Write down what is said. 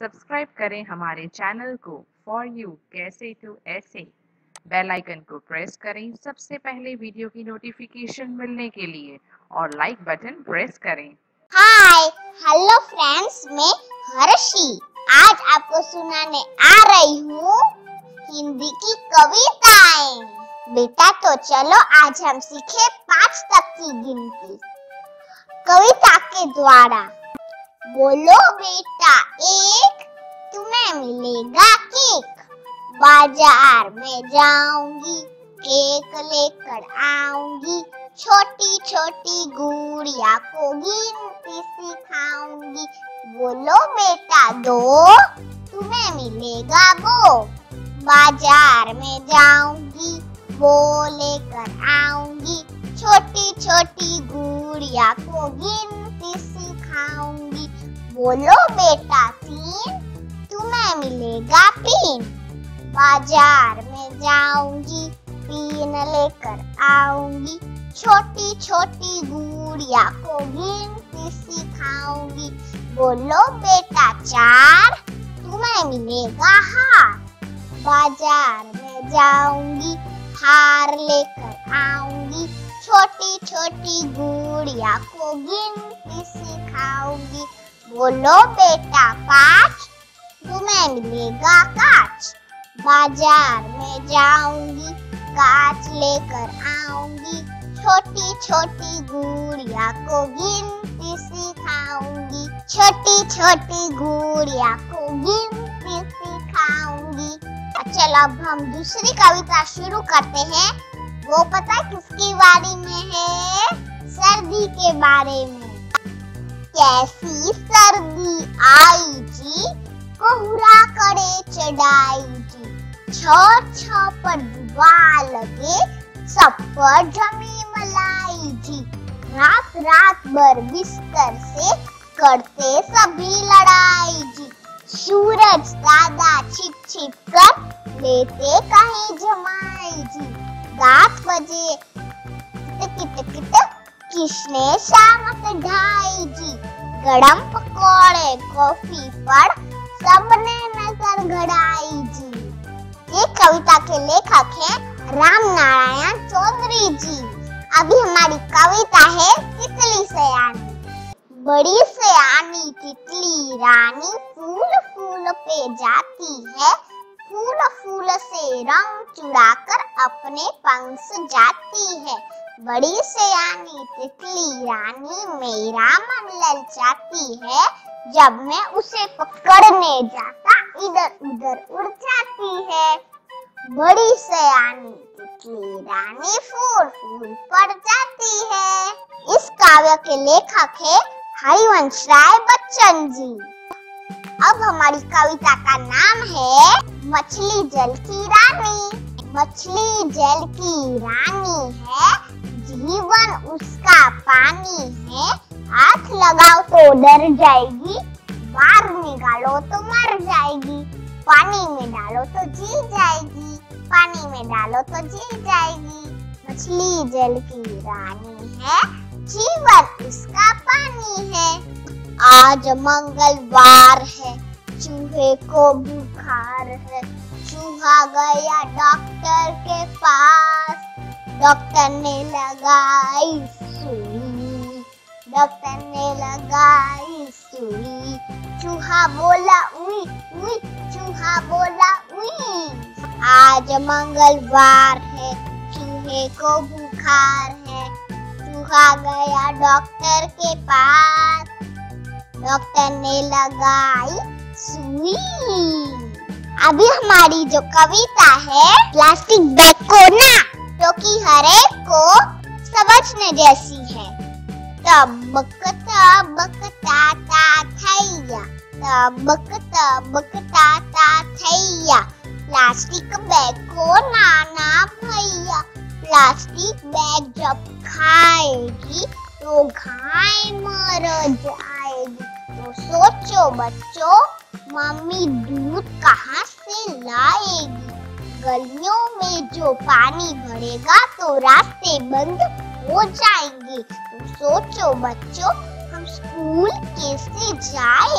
Subscribe करें हमारे channel को फॉर यू कैसे टू ऐसे। बेल आइकन को प्रेस करें सबसे पहले वीडियो की नोटिफिकेशन मिलने के लिए और लाइक बटन प्रेस करें। हाय हेलो फ्रेंड्स मैं हर्षी। आज आपको सुनाने आ रही हूँ हिंदी की कविताएँ। बेटा तो चलो आज हम सीखे पाँच तक की गिनती। कविता के द्वारा बोलो बेटा, एक तुम्हें मिलेगा केक। बाज़ार में जाऊँगी, केक लेकर आऊँगी छोटी छोटी गुड़िया को गिनती सिखाऊँगी। बोलो बेटा, दो तुम्हें मिलेगा वो। बाज़ार में जाऊँगी, वो लेकर आऊँगी छोटी छोटी गुड़िया को गिनती सिखाऊँगी। बोलो बेटा तीन, तुम्हें मिलेगा पिन बाज़ार में जाऊँगी पिन लेकर आऊँगी छोटी छोटी गुड़िया को गिनती सिखाऊँगी। बोलो बेटा चार, तुम्हें मिलेगा हार। बाज़ार में जाऊँगी, हार लेकर आऊँगी छोटी छोटी गुड़िया को गिनती सिखाऊँगी। बोलो, बेटा पाँच तुम्हें मिलेगा कांच। बाज़ार में जाऊँगी, कांच लेकर आऊँगी। छोटी छोटी गुड़िया को गिनती सिखाऊँगी। छोटी छोटी गुड़िया को गिनती सिखाऊँगी। चलो अब हम दूसरी कविता शुरू करते हैं। वो पता किसके बारे में है? सर्दी के बारे में। कैसी सर्दी आई जी? कोहरा करे चढ़ाई जी। छ छ पर डुबा लगे, सब पर जमी मलाई जी। रात रात भर बिस्तर से करते सभी लड़ाई जी। सूरज दादा छिप छिप कर लेते कहीं जमाई जी। दांत बजे किसने शाम ढाई जी। गरम पकौड़े, कॉफ़ी पर सबने नज़र गड़ाई जी। ये कविता के लेखक हैं राम नारायण चौधरी जी। अभी हमारी कविता है तितली सयानी बड़ी सयानी तितली रानी, फूल फूल पे जाती है। फूल फूल से रंग चुराकर अपने पंख जाती है। बड़ी सयानी तितली रानी मेरा मन ललचाती है। जब मैं उसे पकड़ने जाता, इधर उधर उड़ जाती है। बड़ी सयानी तितली रानी फूल फूल पड़ जाती है। इस काव्य के लेखक है हरिवंश राय बच्चन जी। अब हमारी कविता का नाम है मछली जल की रानी। मछली जल की रानी है, जीवन उसका पानी है। हाथ लगाओ तो डर जाएगी बाहर निकालो तो मर जाएगी। पानी में डालो तो जी जाएगी, पानी में डालो तो जी जाएगी। मछली जल की रानी है, जीवन उसका पानी है। आज मंगलवार है, चूहे को बुखार है। चूहा गया डॉक्टर के पास। डॉक्टर ने लगाई सुई। डॉक्टर ने लगाई सुई। चूहा बोला, उई उई, चूहा बोला, उई। आज मंगलवार है, चूहे को बुखार है। चूहा गया डॉक्टर के पास। डॉक्टर ने लगाई। सुई अभी हमारी जो कविता है प्लास्टिक बैग को ना, जो कि हर एक को समझने जैसी है। तबक तबक ताता थैया तबक तबक ताता थैया। प्लास्टिक बैग को नाना भैया प्लास्टिक बैग जब खाएगी तो घाय मर जाएगी। तो सोचो बच्चों, मम्मी दूध कहाँ से लाएगी? गलियों में जो पानी भरेगा तो रास्ते बंद हो जाएँगे। तो सोचो बच्चों, हम स्कूल कैसे जाएँगे